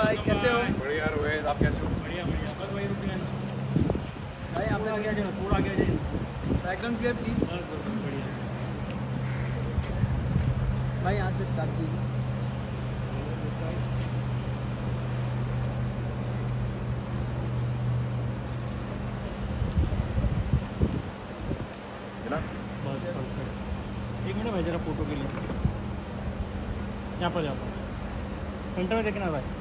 भाई कैसे हो? बढ़िया रोहित आप कैसे हो? बढ़िया बढ़िया। बस वही रुक भाई आप पूरा आगे पूरा आगे जाइए बैकग्राउंड क्लियर प्लीज़ बढ़िया। भाई यहाँ से स्टार्ट कीजिए। है एक मिनट भाई जरा फ़ोटो के लिए। यहाँ पर जाओ। सेंटर में देखना भाई।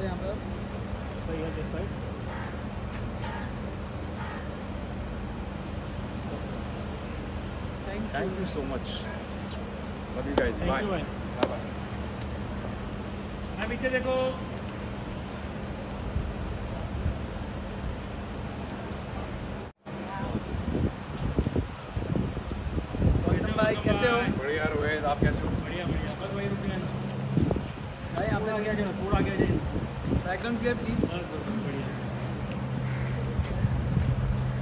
तो यहाँ पर। सही है this side thank you so much love you guys bye bye bye पीछे देखो। भाई कैसे हो? बढ़िया रोहित आप कैसे हो बढ़िया बढ़िया बस वही रुक जाए भाई यहाँ पूरा आगे आ पे जाओ पूरा आगे आ जाइए बैकग्राउंड क्लियर प्लीज़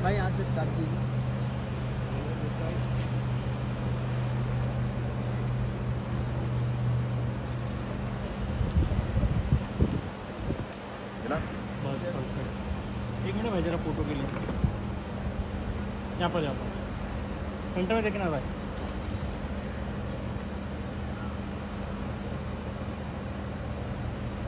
भाई यहाँ से स्टार्ट कीजिए। एक मिनट भाई जरा फ़ोटो के लिए। यहाँ पर जाओ। सेंटर में देखना भाई।